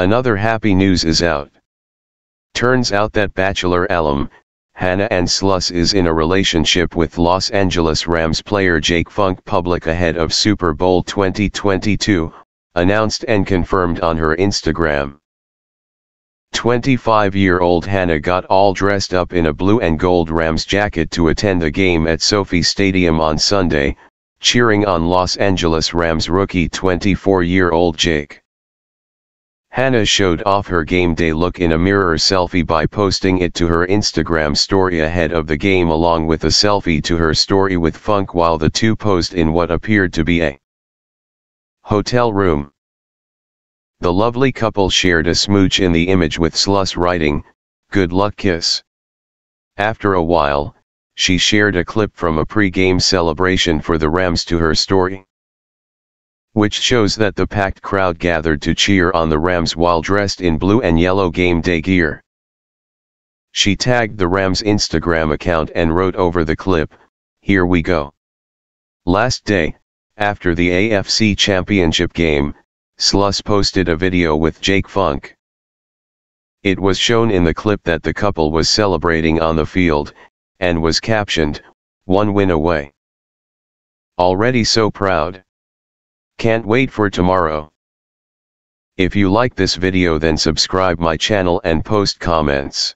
Another happy news is out. Turns out that Bachelor alum, Hannah Ann Sluss is in a relationship with Los Angeles Rams player Jake Funk public ahead of Super Bowl 2022, announced and confirmed on her Instagram. 25-year-old Hannah got all dressed up in a blue and gold Rams jacket to attend the game at SoFi Stadium on Sunday, cheering on Los Angeles Rams rookie 24-year-old Jake. Hannah showed off her game day look in a mirror selfie by posting it to her Instagram story ahead of the game along with a selfie to her story with Funk while the two posed in what appeared to be a hotel room. The lovely couple shared a smooch in the image with Sluss writing, good luck kiss. After a while, she shared a clip from a pre-game celebration for the Rams to her story which shows that the packed crowd gathered to cheer on the Rams while dressed in blue and yellow game day gear. She tagged the Rams Instagram account and wrote over the clip, here we go. Last day, after the AFC Championship game, Sluss posted a video with Jake Funk. It was shown in the clip that the couple was celebrating on the field, and was captioned, one win away. Already so proud. Can't wait for tomorrow. If you like this video then subscribe my channel and post comments.